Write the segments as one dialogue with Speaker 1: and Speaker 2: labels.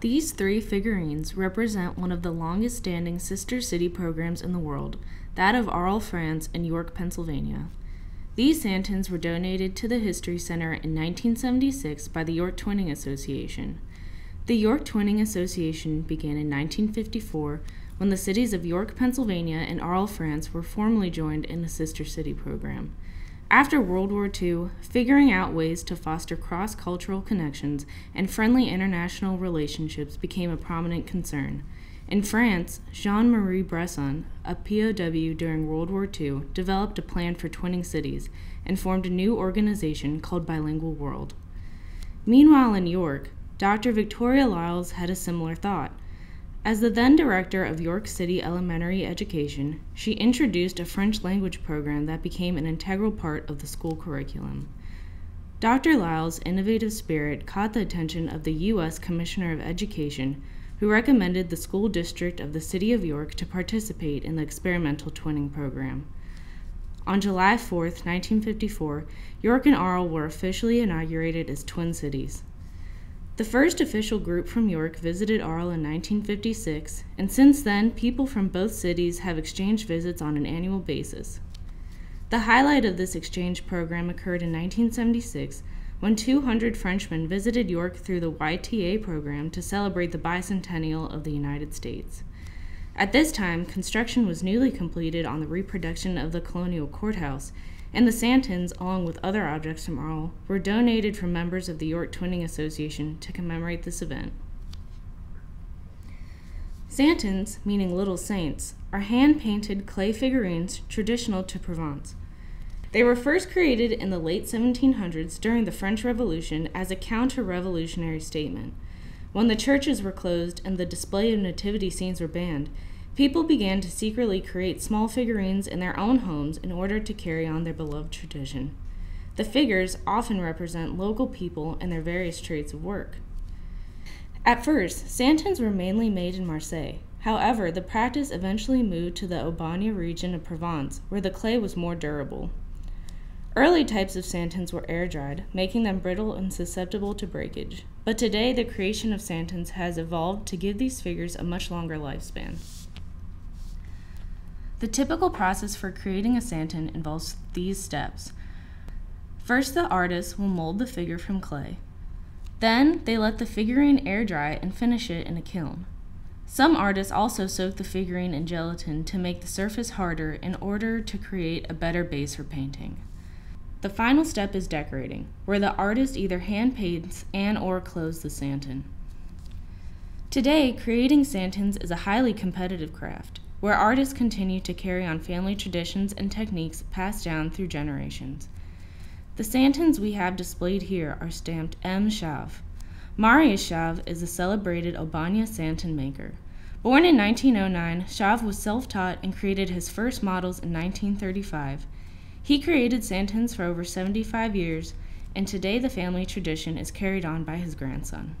Speaker 1: These three figurines represent one of the longest standing sister city programs in the world, that of Arles, France, and York, Pennsylvania. These Santons were donated to the History Center in 1976 by the York Twinning Association. The York Twinning Association began in 1954 when the cities of York, Pennsylvania, and Arles, France were formally joined in a sister city program. After World War II, figuring out ways to foster cross cultural connections and friendly international relationships became a prominent concern. In France, Jean Marie Bressand, a POW during World War II, developed a plan for twinning cities and formed a new organization called Bilingual World. Meanwhile, in York, Dr. Victoria Lyles had a similar thought. As the then director of York City Elementary Education, she introduced a French language program that became an integral part of the school curriculum. Dr. Lyles' innovative spirit caught the attention of the U.S. Commissioner of Education, who recommended the school district of the City of York to participate in the experimental twinning program. On July 4, 1954, York and Arles were officially inaugurated as twin cities. The first official group from York visited Arles in 1956, and since then, people from both cities have exchanged visits on an annual basis. The highlight of this exchange program occurred in 1976 when 200 Frenchmen visited York through the YTA program to celebrate the bicentennial of the United States. At this time, construction was newly completed on the reproduction of the colonial courthouse, and the Santons, along with other objects from Arles, were donated from members of the York Twinning Association to commemorate this event. Santons, meaning little saints, are hand painted clay figurines traditional to Provence. They were first created in the late 1700s during the French Revolution as a counter revolutionary statement. When the churches were closed and the display of nativity scenes were banned, people began to secretly create small figurines in their own homes in order to carry on their beloved tradition. The figures often represent local people and their various trades of work. At first, Santons were mainly made in Marseille. However, the practice eventually moved to the Aubagne region of Provence, where the clay was more durable. Early types of santons were air dried, making them brittle and susceptible to breakage. But today, the creation of santons has evolved to give these figures a much longer lifespan. The typical process for creating a santon involves these steps. First, the artist will mold the figure from clay. Then, they let the figurine air dry and finish it in a kiln. Some artists also soak the figurine in gelatin to make the surface harder in order to create a better base for painting. The final step is decorating, where the artist either hand paints and or clothes the santon. Today, creating santons is a highly competitive craft, where artists continue to carry on family traditions and techniques passed down through generations. The santons we have displayed here are stamped M. Chave. Marius Chave is a celebrated Aubagne santon maker. Born in 1909, Chave was self-taught and created his first models in 1935 he created Santons for over 75 years, and today the family tradition is carried on by his grandson.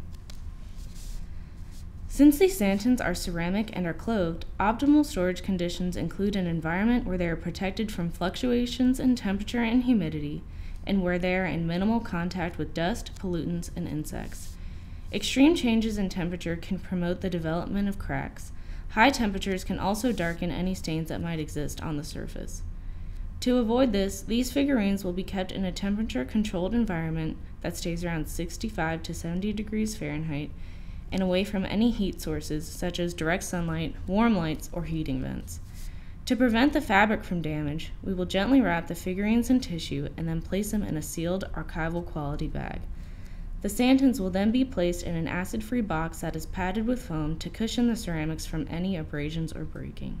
Speaker 1: Since these Santons are ceramic and are clothed, optimal storage conditions include an environment where they are protected from fluctuations in temperature and humidity, and where they are in minimal contact with dust, pollutants, and insects. Extreme changes in temperature can promote the development of cracks. High temperatures can also darken any stains that might exist on the surface. To avoid this, these figurines will be kept in a temperature controlled environment that stays around 65 to 70 degrees Fahrenheit and away from any heat sources such as direct sunlight, warm lights, or heating vents. To prevent the fabric from damage, we will gently wrap the figurines in tissue and then place them in a sealed archival quality bag. The santons will then be placed in an acid free box that is padded with foam to cushion the ceramics from any abrasions or breaking.